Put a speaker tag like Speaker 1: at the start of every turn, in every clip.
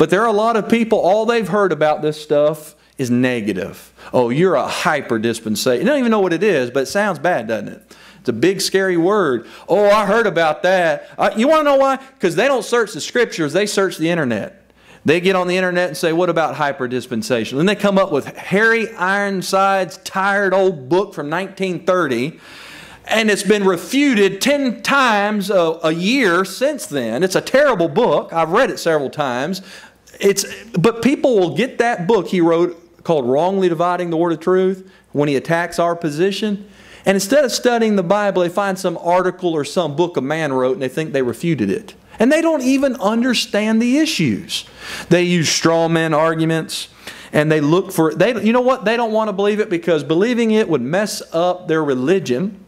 Speaker 1: But there are a lot of people, all they've heard about this stuff is negative. Oh, you're a hyper dispensation. You don't even know what it is, but it sounds bad, doesn't it? It's a big, scary word. Oh, I heard about that. Uh, you want to know why? Because they don't search the scriptures, they search the internet. They get on the internet and say, What about hyper dispensation? Then they come up with Harry Ironside's tired old book from 1930 and it's been refuted 10 times a, a, year since then. It's a terrible book. I've read it several times. It's, but people will get that book he wrote called Wrongly Dividing the Word of Truth when he attacks our position. And instead of studying the Bible, they find some article or some book a man wrote and they think they refuted it. And they don't even understand the issues. They use straw man arguments and they look for they you know what they don't want to believe it because believing it would mess up their religion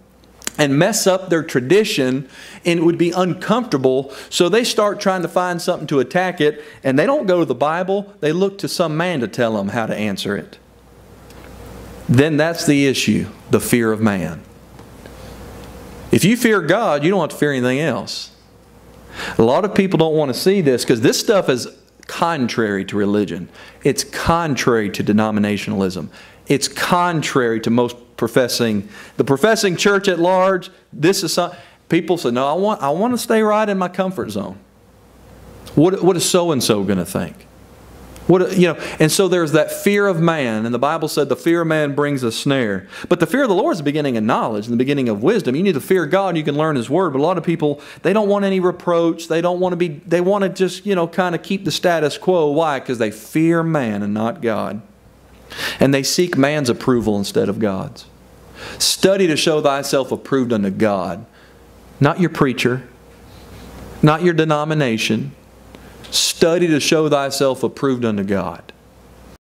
Speaker 1: and mess up their tradition and it would be uncomfortable. So they start trying to find something to attack it and they don't go to the Bible, they look to some man to tell them how to answer it. Then that's the issue the fear of man. If you fear God, you don't have to fear anything else. A lot of people don't want to see this because this stuff is contrary to religion. It's contrary to denominationalism. It's contrary to most professing, the professing church at large. This is some, people say, no, I want, I want to stay right in my comfort zone. What, what is so and so going to think? What, you know, and so there's that fear of man, and the Bible said the fear of man brings a snare. But the fear of the Lord is the beginning of knowledge and the beginning of wisdom. You need to fear God, you can learn His Word. But a lot of people, they don't want any reproach. They don't want to be, they want to just, you know, kind of keep the status quo. Why? Because they fear man and not God. And they seek man's approval instead of God's. Study to show thyself approved unto God, not your preacher, not your denomination Study to show thyself approved unto God.